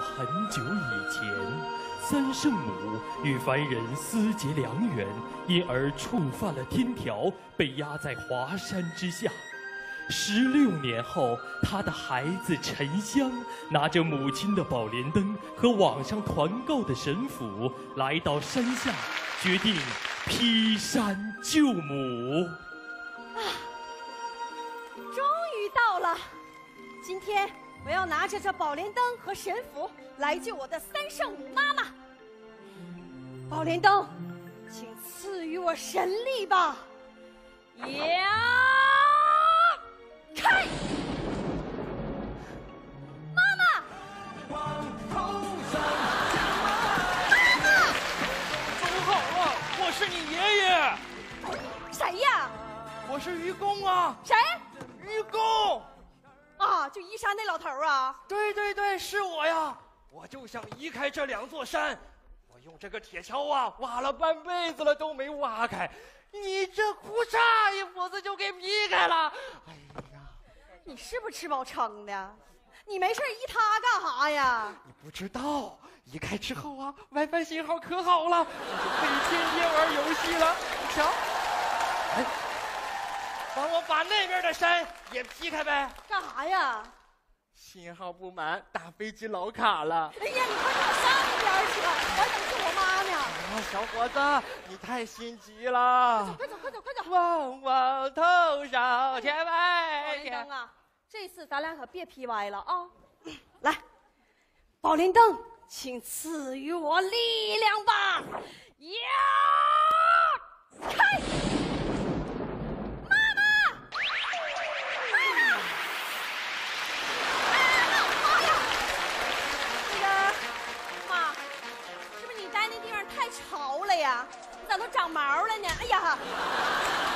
很久以前，三圣母与凡人私结良缘，因而触犯了天条，被压在华山之下。十六年后，他的孩子沉香拿着母亲的宝莲灯和网上团购的神符，来到山下，决定劈山救母。啊终于到了，今天我要拿着这宝莲灯和神符来救我的三圣母妈妈。宝莲灯，请赐予我神力吧！呀！开！山那老头啊？对对对，是我呀。我就想移开这两座山，我用这个铁锹啊，挖了半辈子了都没挖开。你这哭嚓一斧子就给劈开了。哎呀！你是不是吃饱撑的？你没事移它干啥呀？你不知道，移开之后啊，WiFi 信号可好了，我就可以天天玩游戏了。瞧，哎，帮我把那边的山也劈开呗。干啥呀？信号不满，打飞机老卡了。哎呀，你快点上一边去吧，我还等救我妈呢。啊，小伙子，你太心急了。快走，快走，快走！快走望望头上天外天啊！这次咱俩可别 P 歪了啊！来，宝莲灯，请赐予我力量吧！呀，开！呀？你咋都长毛了呢？哎呀！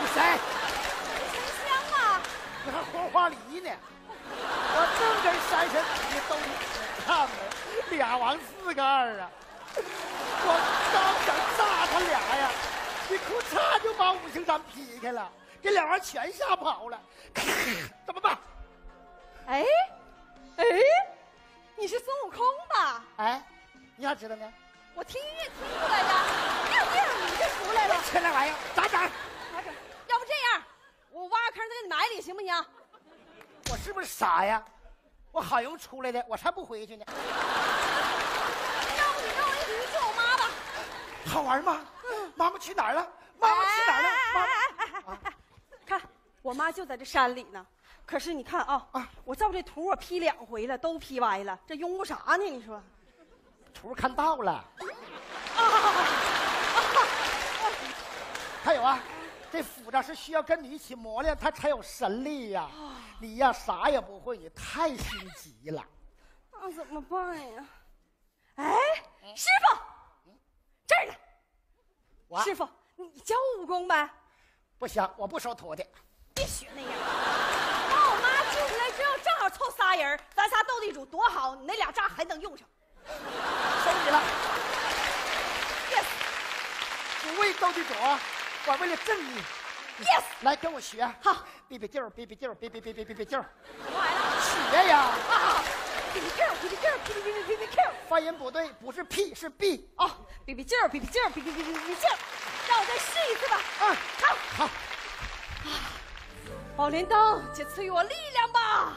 你谁？沉香啊！这还黄花梨呢，我正跟山神你都看呢，俩王四个二啊！我刚想炸他俩呀，你哭嚓就把五行山劈开了，给俩王全吓跑了，怎么办？哎，哎，你是孙悟空吧？哎，你咋知道呢？我听音乐听出来的，亮亮你就出来了，这玩意儿咋整？要不这样，我挖个坑再给你埋里，行不行？我是不是傻呀？我好容易出来的，我才不回去呢。要不你跟我一起去救我妈吧？好玩吗？妈妈去哪儿了？妈妈去哪儿了？妈妈，看我妈就在这山里呢。可是你看啊，我照这图我 P 两回了，都 P 歪了，这拥护啥呢？你说？图看到了。还有啊。这斧子是需要跟你一起磨练，它才有神力呀！你呀，啥也不会，你太心急了。那怎么办呀？哎，师傅，这儿呢。师傅，你教我武功呗？不行，我不收徒弟。别学那样。把我妈救出来之后，正好凑仨人，咱仨斗地主多好！你那俩炸还能用上。收你了。Yes。不为斗地主。我为了正义，yes，来跟我学，好，比比劲儿，比比劲儿，比比比比比比劲儿，来了，学呀，啊，比比劲儿，比比劲儿，比比比比比比劲儿，发音不对，不是 P 是 B，啊，比比劲儿，比比劲儿，比比比比比劲儿，让我再试一次吧，嗯，好，好，啊，宝莲灯，请赐予我力量吧，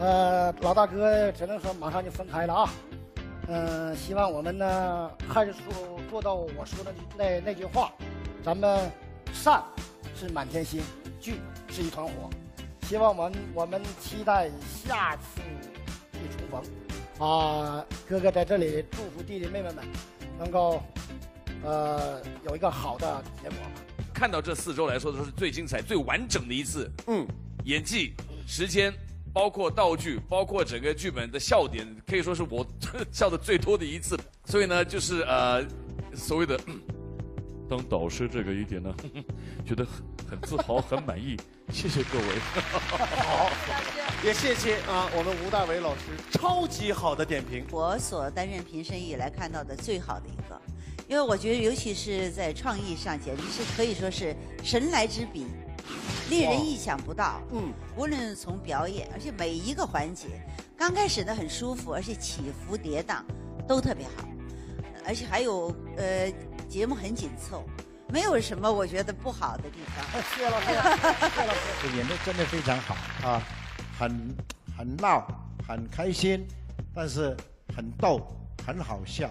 呃，老大哥只能说马上就分开了啊。嗯、希望我们呢还是说做到我说的那那句话，咱们善是满天星，聚是一团火。希望我们我们期待下次的重逢。啊，哥哥在这里祝福弟弟妹妹们能够呃有一个好的结果吧。看到这四周来说，都是最精彩、最完整的一次。嗯，演技、时间，包括道具，包括整个剧本的笑点，可以说是我 笑的最多的一次。所以呢，就是呃，所谓的当导师这个一点呢，觉得很很自豪，很满意。谢谢各位。好也谢谢啊，我们吴大伟老师超级好的点评。我所担任评审以来看到的最好的一个，因为我觉得尤其是在创意上，简直是可以说是神来之笔，令人意想不到。嗯，无论从表演，而且每一个环节，刚开始呢很舒服，而且起伏跌宕都特别好，而且还有呃节目很紧凑，没有什么我觉得不好的地方。谢老师，谢老师。这演的真的非常好啊，很很闹，很开心，但是很逗，很好笑，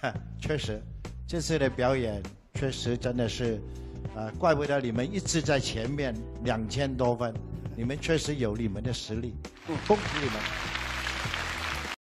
哈 确实，这次的表演确实真的是，啊，怪不得你们一直在前面两千多分，你们确实有你们的实力，恭喜你们。